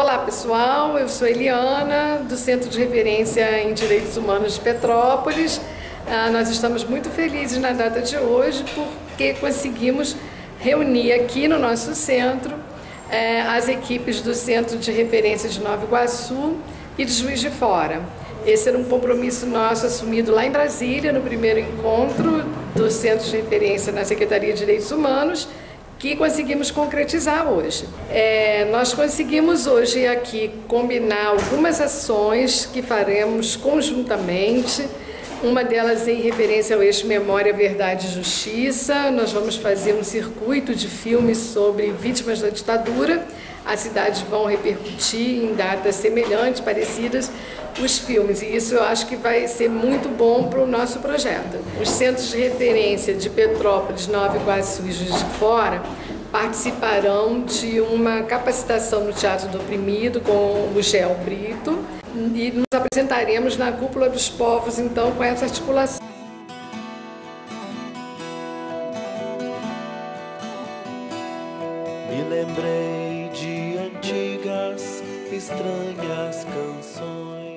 Olá pessoal, eu sou Eliana, do Centro de Referência em Direitos Humanos de Petrópolis. Ah, nós estamos muito felizes na data de hoje porque conseguimos reunir aqui no nosso centro eh, as equipes do Centro de Referência de Nova Iguaçu e de Juiz de Fora. Esse era um compromisso nosso assumido lá em Brasília, no primeiro encontro do Centro de Referência na Secretaria de Direitos Humanos, que conseguimos concretizar hoje. É, nós conseguimos hoje aqui combinar algumas ações que faremos conjuntamente. Uma delas em referência ao eixo Memória, Verdade e Justiça. Nós vamos fazer um circuito de filmes sobre vítimas da ditadura. As cidades vão repercutir em datas semelhantes, parecidas, os filmes. E isso eu acho que vai ser muito bom para o nosso projeto. Os centros de referência de Petrópolis, Nova Iguaçu e Juiz de Fora participarão de uma capacitação no Teatro do Oprimido com o Gel Brito e nos apresentaremos na Cúpula dos Povos, então, com essa articulação. Me lembrei de antigas, estranhas canções.